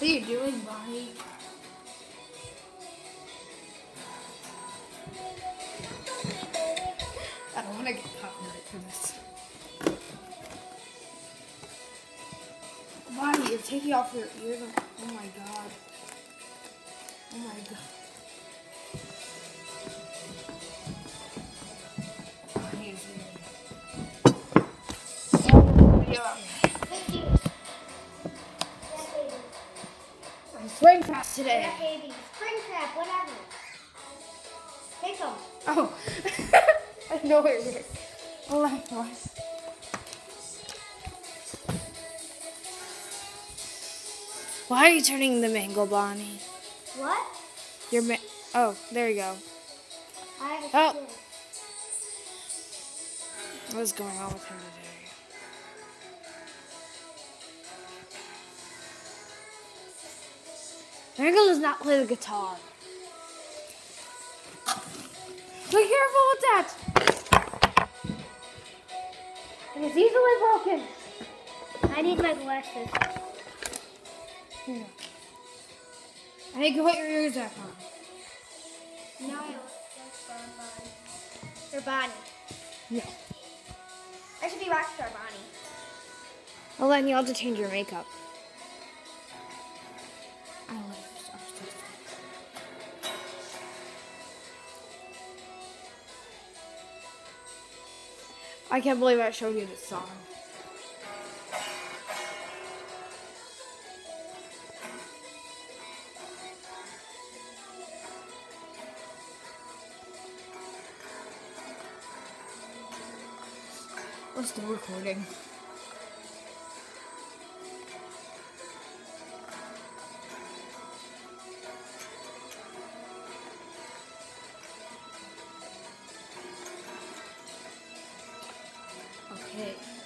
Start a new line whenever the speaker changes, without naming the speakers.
What are you doing, Bonnie? I don't want to get copyright for this. Bonnie, you're taking off your ears. Oh my god. Oh my god. Sweating today.
Spring crab, whatever. Take them.
Oh, I know where it is. Oh my gosh. Why are you turning the mango, Bonnie?
What?
Your ma- Oh, there you go.
I have a
Oh. What is going on with her today? Mango does not play the guitar. Be careful with that. It's easily broken.
I need my glasses. Hmm.
Here. I think you put your ears back on.
No. They're Bonnie.
No.
I should be Rockstar Bonnie.
Well, then you all to change your makeup. I can't believe I showed you this song. We're still recording. Okay.